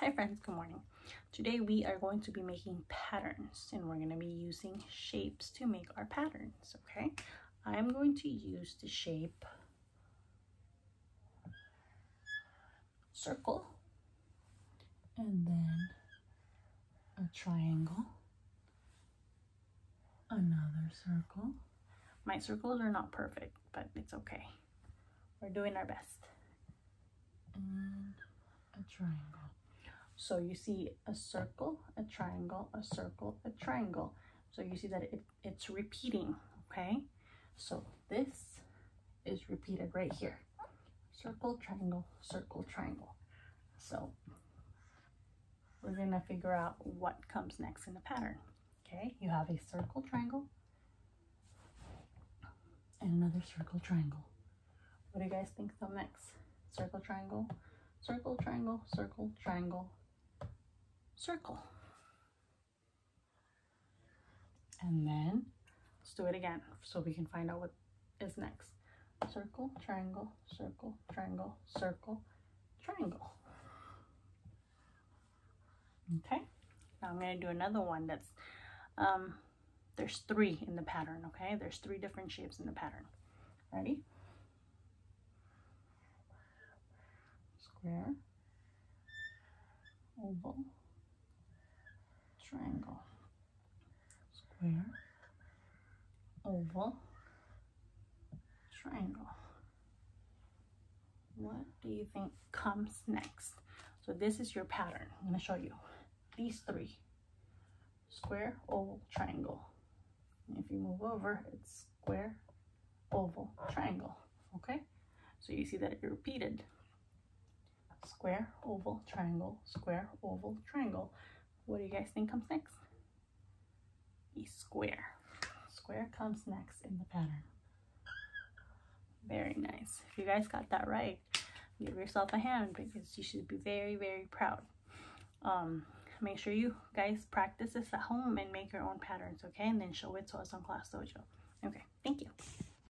Hi friends, good morning. Today we are going to be making patterns and we're going to be using shapes to make our patterns, okay? I'm going to use the shape circle and then a triangle, another circle. My circles are not perfect, but it's okay. We're doing our best. And a triangle. So you see a circle, a triangle, a circle, a triangle. So you see that it, it's repeating, okay? So this is repeated right here. Circle, triangle, circle, triangle. So we're gonna figure out what comes next in the pattern. Okay, you have a circle, triangle, and another circle, triangle. What do you guys think comes next? Circle, triangle, circle, triangle, circle, triangle, circle. And then let's do it again so we can find out what is next. Circle, triangle, circle, triangle, circle, triangle. Okay, now I'm going to do another one that's, um, there's three in the pattern, okay? There's three different shapes in the pattern. Ready? Square, oval, triangle, square, oval, triangle. What do you think comes next? So this is your pattern. I'm going to show you these three. Square, oval, triangle. And if you move over, it's square, oval, triangle. Okay? So you see that it repeated. Square, oval, triangle, square, oval, triangle. What do you guys think comes next? A square. Square comes next in the pattern. Very nice. If you guys got that right, give yourself a hand because you should be very, very proud. Um, make sure you guys practice this at home and make your own patterns, okay? And then show it to us on Class Dojo. Okay, thank you.